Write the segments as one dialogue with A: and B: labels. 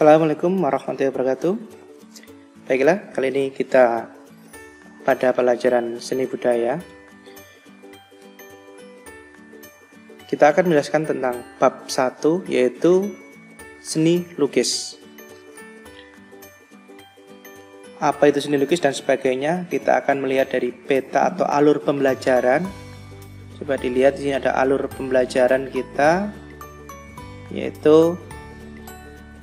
A: Assalamualaikum warahmatullahi wabarakatuh. Baiklah, kali ini kita pada pelajaran seni budaya. Kita akan menjelaskan tentang bab 1 yaitu seni lukis. Apa itu seni lukis dan sebagainya, kita akan melihat dari peta atau alur pembelajaran. Coba dilihat di sini ada alur pembelajaran kita yaitu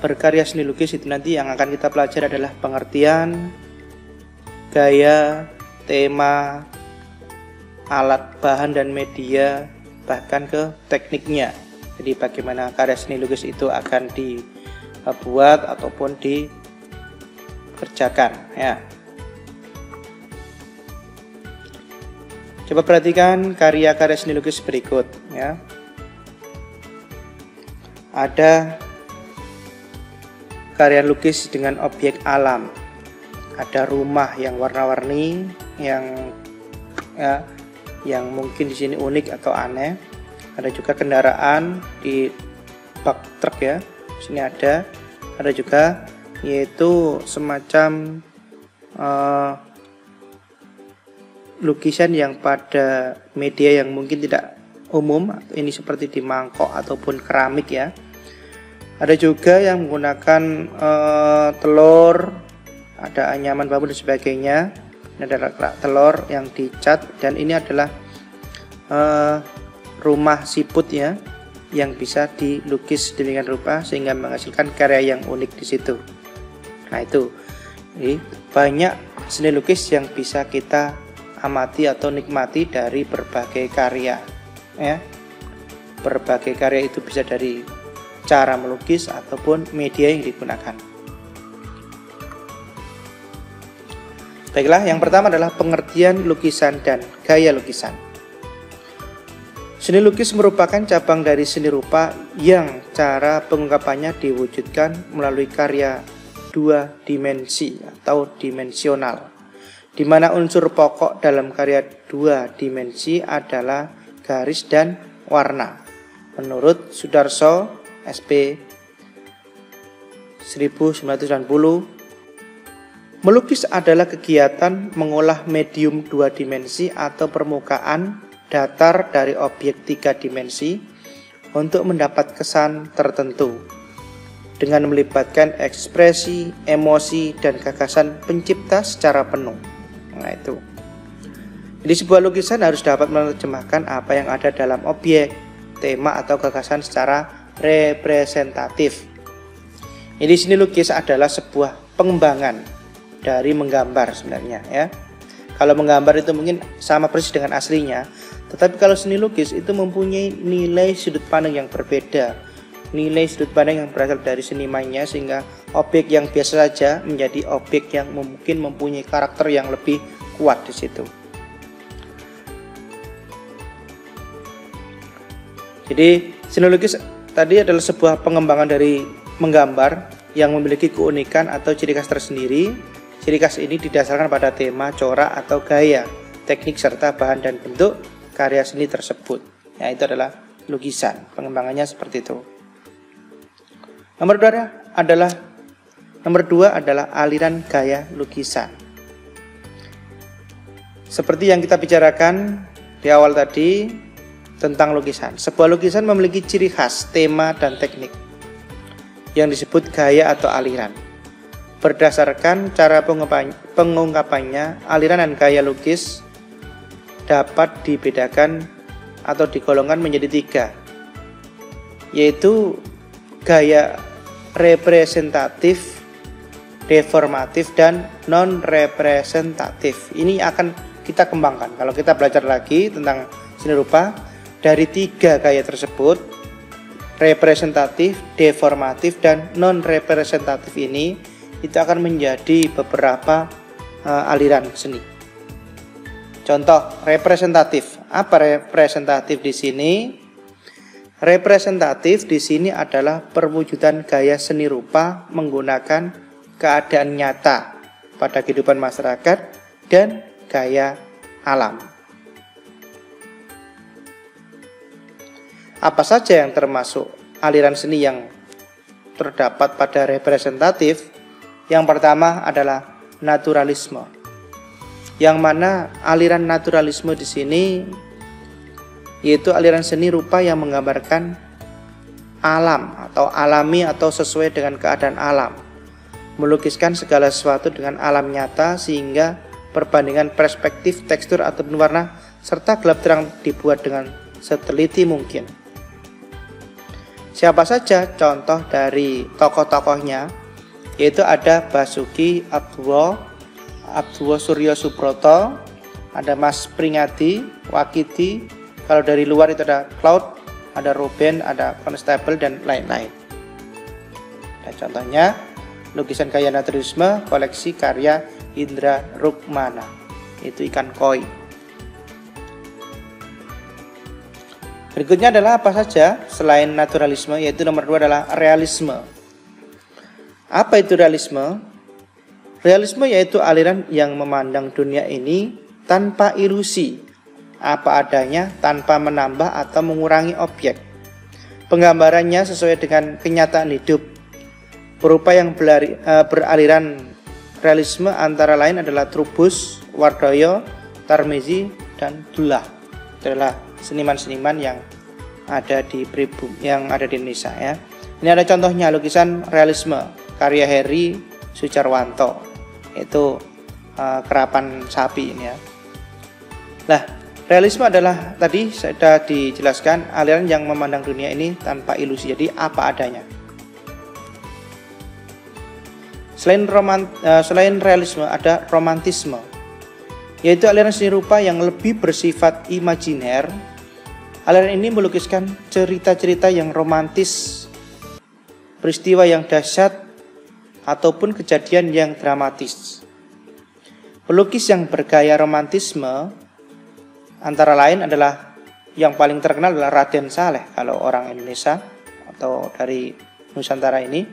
A: berkarya seni lukis itu nanti yang akan kita pelajari adalah pengertian, gaya, tema, alat bahan dan media, bahkan ke tekniknya. Jadi bagaimana karya seni lukis itu akan dibuat ataupun dikerjakan ya. Coba perhatikan karya-karya seni lukis berikut ya. Ada karya lukis dengan objek alam. Ada rumah yang warna-warni, yang ya, yang mungkin di sini unik atau aneh. Ada juga kendaraan di bak truk ya. Sini ada. Ada juga yaitu semacam uh, lukisan yang pada media yang mungkin tidak umum. Ini seperti di mangkok ataupun keramik ya ada juga yang menggunakan uh, telur, ada anyaman bambu dan sebagainya. Ini adalah kerak telur yang dicat dan ini adalah uh, rumah siput ya yang bisa dilukis demikian rupa sehingga menghasilkan karya yang unik di situ. Nah itu, jadi banyak seni lukis yang bisa kita amati atau nikmati dari berbagai karya, ya. Berbagai karya itu bisa dari cara melukis ataupun media yang digunakan. Baiklah, yang pertama adalah pengertian lukisan dan gaya lukisan. Seni lukis merupakan cabang dari seni rupa yang cara pengungkapannya diwujudkan melalui karya dua dimensi atau dimensional, di mana unsur pokok dalam karya dua dimensi adalah garis dan warna. Menurut Sudarso, SP 1990 Melukis adalah kegiatan mengolah medium dua dimensi atau permukaan datar dari objek tiga dimensi untuk mendapat kesan tertentu dengan melibatkan ekspresi, emosi, dan gagasan pencipta secara penuh. Nah itu. Jadi sebuah lukisan harus dapat menerjemahkan apa yang ada dalam objek, tema atau gagasan secara representatif. Ini sini lukis adalah sebuah pengembangan dari menggambar sebenarnya ya. Kalau menggambar itu mungkin sama persis dengan aslinya, tetapi kalau seni lukis itu mempunyai nilai sudut pandang yang berbeda, nilai sudut pandang yang berasal dari senimannya sehingga objek yang biasa saja menjadi objek yang mungkin mempunyai karakter yang lebih kuat di situ. Jadi seni lukis tadi adalah sebuah pengembangan dari menggambar yang memiliki keunikan atau ciri khas tersendiri. Ciri khas ini didasarkan pada tema, corak atau gaya, teknik serta bahan dan bentuk karya seni tersebut. Ya, itu adalah lukisan. Pengembangannya seperti itu. Nomor dua adalah nomor dua adalah aliran gaya lukisan. Seperti yang kita bicarakan di awal tadi, tentang lukisan. Sebuah lukisan memiliki ciri khas, tema, dan teknik yang disebut gaya atau aliran. Berdasarkan cara pengungkapannya, aliran dan gaya lukis dapat dibedakan atau digolongkan menjadi tiga, yaitu gaya representatif, deformatif, dan non-representatif. Ini akan kita kembangkan. Kalau kita belajar lagi tentang seni rupa, dari tiga gaya tersebut, representatif, deformatif, dan non-representatif ini itu akan menjadi beberapa uh, aliran seni. Contoh representatif. Apa representatif di sini? Representatif di sini adalah perwujudan gaya seni rupa menggunakan keadaan nyata pada kehidupan masyarakat dan gaya alam. Apa saja yang termasuk aliran seni yang terdapat pada representatif yang pertama adalah naturalisme. Yang mana aliran naturalisme di sini yaitu aliran seni rupa yang menggambarkan alam atau alami atau sesuai dengan keadaan alam. Melukiskan segala sesuatu dengan alam nyata sehingga perbandingan perspektif, tekstur atau warna serta gelap terang dibuat dengan seteliti mungkin. Siapa saja contoh dari tokoh-tokohnya yaitu ada Basuki Abdullah, Abdullah Suryo Subroto, ada Mas Pringadi, Wakiti, kalau dari luar itu ada Cloud, ada Ruben, ada Constable dan lain-lain. Nah, contohnya lukisan gaya naturalisme koleksi karya Indra Rukmana itu ikan koi. Berikutnya adalah apa saja selain naturalisme yaitu nomor dua adalah realisme. Apa itu realisme? Realisme yaitu aliran yang memandang dunia ini tanpa ilusi apa adanya tanpa menambah atau mengurangi objek. Penggambarannya sesuai dengan kenyataan hidup. Berupa yang berari, uh, beraliran realisme antara lain adalah Trubus, Wardoyo, Tarmizi, dan Dullah. Adalah seniman-seniman yang ada di Pribum, yang ada di Indonesia ya. Ini ada contohnya lukisan realisme karya Heri Sujarwanto. Itu uh, kerapan sapi ini ya. Nah, Realisme adalah tadi sudah dijelaskan aliran yang memandang dunia ini tanpa ilusi, jadi apa adanya. Selain roman, uh, selain realisme ada romantisme, yaitu aliran seni rupa yang lebih bersifat imajiner. Aliran ini melukiskan cerita-cerita yang romantis, peristiwa yang dahsyat, ataupun kejadian yang dramatis. Pelukis yang bergaya romantisme Antara lain adalah yang paling terkenal adalah Raden Saleh kalau orang Indonesia atau dari Nusantara ini.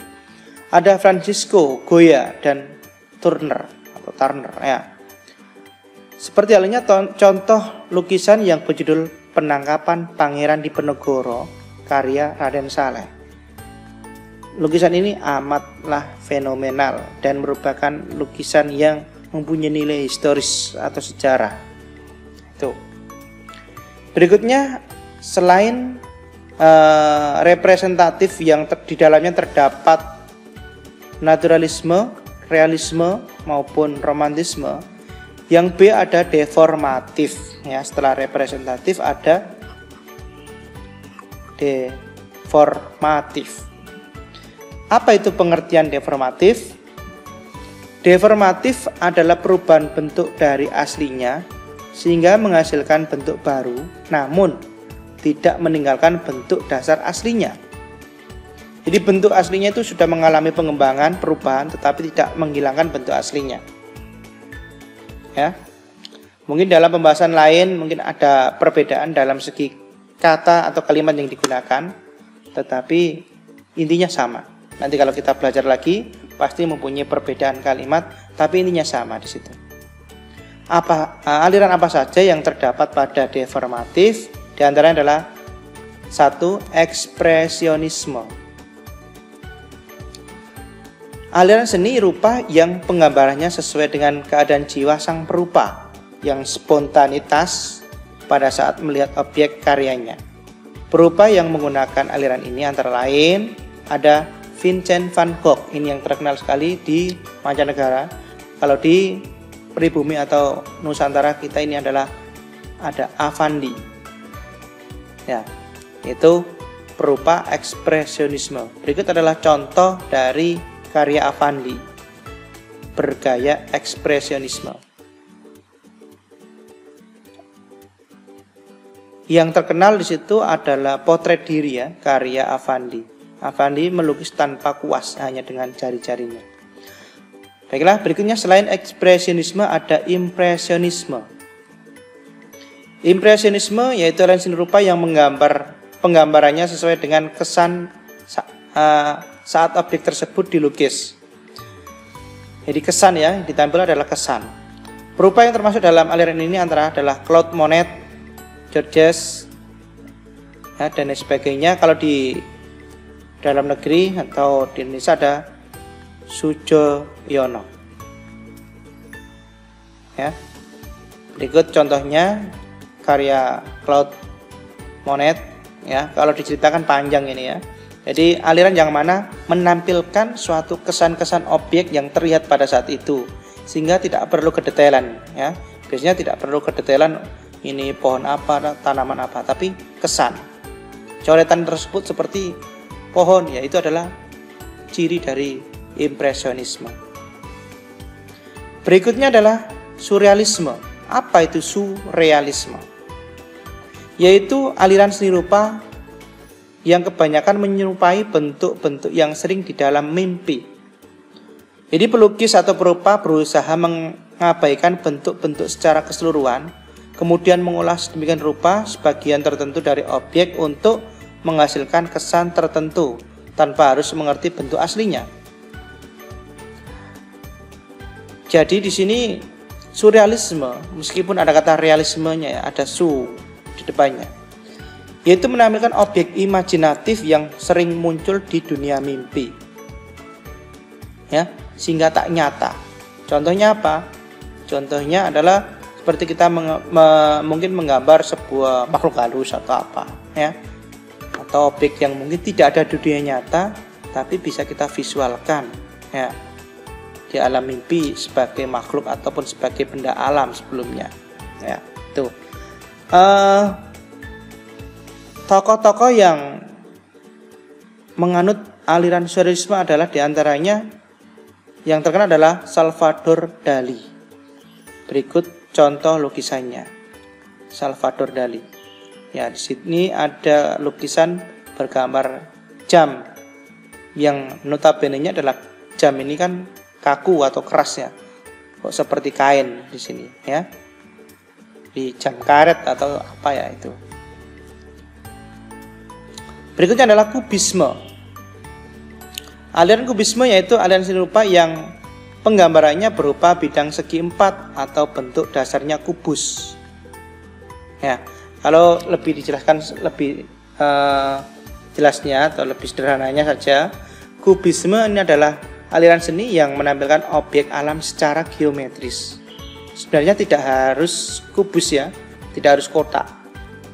A: Ada Francisco Goya dan Turner atau Turner ya. Seperti halnya contoh lukisan yang berjudul Penangkapan Pangeran di Penegoro karya Raden Saleh. Lukisan ini amatlah fenomenal dan merupakan lukisan yang mempunyai nilai historis atau sejarah. Itu. Berikutnya selain uh, representatif yang di dalamnya terdapat naturalisme, realisme maupun romantisme, yang B ada deformatif ya. Setelah representatif ada deformatif. Apa itu pengertian deformatif? Deformatif adalah perubahan bentuk dari aslinya sehingga menghasilkan bentuk baru, namun tidak meninggalkan bentuk dasar aslinya. Jadi bentuk aslinya itu sudah mengalami pengembangan, perubahan, tetapi tidak menghilangkan bentuk aslinya. Ya, mungkin dalam pembahasan lain mungkin ada perbedaan dalam segi kata atau kalimat yang digunakan, tetapi intinya sama. Nanti kalau kita belajar lagi, pasti mempunyai perbedaan kalimat, tapi intinya sama di situ. Apa uh, aliran apa saja yang terdapat pada deformatif? Di antaranya adalah satu ekspresionisme. Aliran seni rupa yang penggambarannya sesuai dengan keadaan jiwa sang perupa yang spontanitas pada saat melihat objek karyanya perupa yang menggunakan aliran ini antara lain ada Vincent van Gogh ini yang terkenal sekali di mancanegara kalau di pribumi atau Nusantara kita ini adalah ada Avandi. Ya, itu berupa ekspresionisme. Berikut adalah contoh dari karya Avandi bergaya ekspresionisme. Yang terkenal di situ adalah potret diri ya, karya Avandi. Avandi melukis tanpa kuas hanya dengan jari-jarinya. Baiklah, berikutnya selain ekspresionisme ada impresionisme. Impresionisme yaitu seni rupa yang menggambar penggambarannya sesuai dengan kesan eh, saat objek tersebut dilukis. Jadi kesan ya, ditampil adalah kesan. Perupa yang termasuk dalam aliran ini antara adalah Claude Monet, Georges, ya, dan sebagainya. Kalau di dalam negeri atau di Indonesia ada Sujo Yono. Ya. Berikut contohnya karya Cloud Monet ya. Kalau diceritakan panjang ini ya. Jadi aliran yang mana menampilkan suatu kesan-kesan objek yang terlihat pada saat itu sehingga tidak perlu kedetailan ya. Biasanya tidak perlu kedetailan ini pohon apa, tanaman apa, tapi kesan. Coretan tersebut seperti pohon ya itu adalah ciri dari impresionisme. Berikutnya adalah surrealisme. Apa itu surrealisme? Yaitu aliran seni rupa yang kebanyakan menyerupai bentuk-bentuk yang sering di dalam mimpi. Jadi pelukis atau perupa berusaha mengabaikan bentuk-bentuk secara keseluruhan, kemudian mengolah sedemikian rupa sebagian tertentu dari objek untuk menghasilkan kesan tertentu tanpa harus mengerti bentuk aslinya. Jadi di sini surrealisme, meskipun ada kata realismenya ya, ada su di depannya yaitu menampilkan objek imajinatif yang sering muncul di dunia mimpi. Ya, sehingga tak nyata. Contohnya apa? Contohnya adalah seperti kita meng me mungkin menggambar sebuah makhluk halus atau apa, ya. Atau objek yang mungkin tidak ada di dunia nyata tapi bisa kita visualkan, ya. Di alam mimpi sebagai makhluk ataupun sebagai benda alam sebelumnya. Ya, tuh. Uh, Tokoh-tokoh yang menganut aliran surrealisme adalah di antaranya yang terkenal adalah Salvador Dali. Berikut contoh lukisannya. Salvador Dali. Ya, di sini ada lukisan bergambar jam yang notabene-nya adalah jam ini kan kaku atau keras ya. Kok seperti kain di sini ya. Di jam karet atau apa ya itu. Berikutnya adalah kubisme. Aliran kubisme yaitu aliran seni rupa yang penggambarannya berupa bidang segi empat atau bentuk dasarnya kubus. Ya, kalau lebih dijelaskan lebih uh, jelasnya atau lebih sederhananya saja, kubisme ini adalah aliran seni yang menampilkan objek alam secara geometris. Sebenarnya tidak harus kubus ya, tidak harus kotak,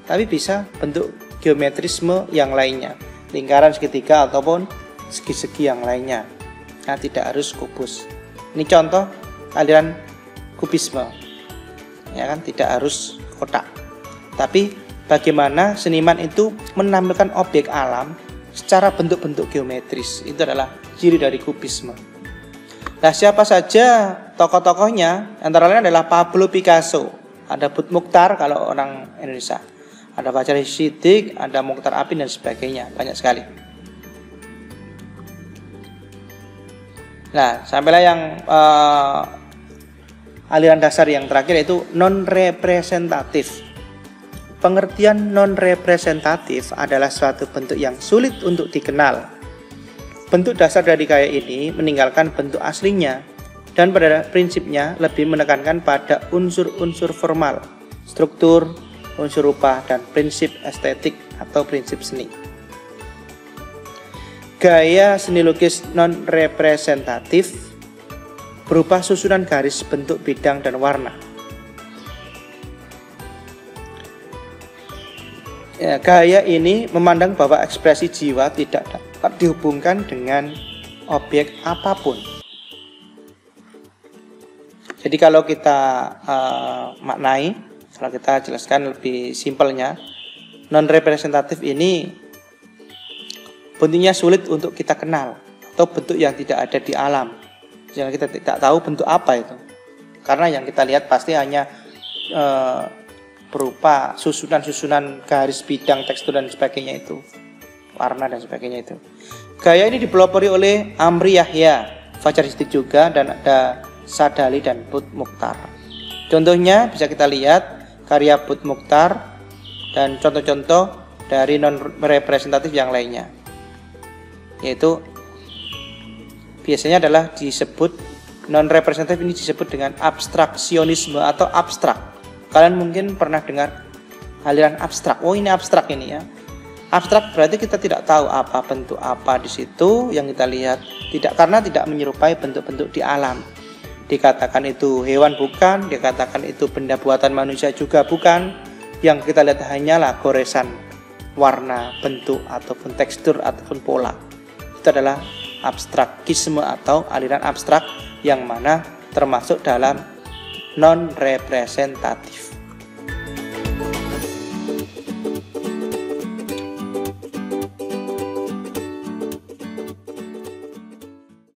A: tapi bisa bentuk geometrisme yang lainnya, lingkaran segitiga ataupun segi-segi yang lainnya. Nah, tidak harus kubus. Ini contoh aliran kubisme. Ya kan, tidak harus kotak. Tapi bagaimana seniman itu menampilkan objek alam secara bentuk-bentuk geometris. Itu adalah ciri dari kubisme. Nah, siapa saja tokoh-tokohnya? Antara lain adalah Pablo Picasso, ada Bud Mukhtar kalau orang Indonesia ada Fajar Sidik, ada Mukhtar Apin dan sebagainya, banyak sekali. Nah, sampailah yang uh, aliran dasar yang terakhir yaitu non representatif. Pengertian non representatif adalah suatu bentuk yang sulit untuk dikenal. Bentuk dasar dari gaya ini meninggalkan bentuk aslinya dan pada prinsipnya lebih menekankan pada unsur-unsur formal, struktur, unsur rupa, dan prinsip estetik atau prinsip seni. Gaya seni lukis non-representatif berupa susunan garis bentuk bidang dan warna. Ya, gaya ini memandang bahwa ekspresi jiwa tidak dapat dihubungkan dengan objek apa pun. Jadi kalau kita uh, maknai kalau kita jelaskan lebih simpelnya non representatif ini bentuknya sulit untuk kita kenal atau bentuk yang tidak ada di alam. Yang kita tidak tahu bentuk apa itu. Karena yang kita lihat pasti hanya e, berupa susunan-susunan garis bidang tekstur dan sebagainya itu. Warna dan sebagainya itu. Gaya ini dipelopori oleh Amri Yahya Fajar juga dan ada Sadali dan Put Mukhtar. Contohnya bisa kita lihat karya Bud Mukhtar, dan contoh-contoh dari non representatif yang lainnya. Yaitu biasanya adalah disebut non representatif ini disebut dengan abstraksionisme atau abstrak. Kalian mungkin pernah dengar aliran abstrak. Oh, ini abstrak ini ya. Abstrak berarti kita tidak tahu apa bentuk apa di situ yang kita lihat, tidak karena tidak menyerupai bentuk-bentuk di alam. Dikatakan itu hewan bukan, dikatakan itu benda buatan manusia juga bukan. Yang kita lihat hanyalah goresan warna, bentuk ataupun tekstur ataupun pola. Itu adalah abstrakisme atau aliran abstrak yang mana termasuk dalam non representatif.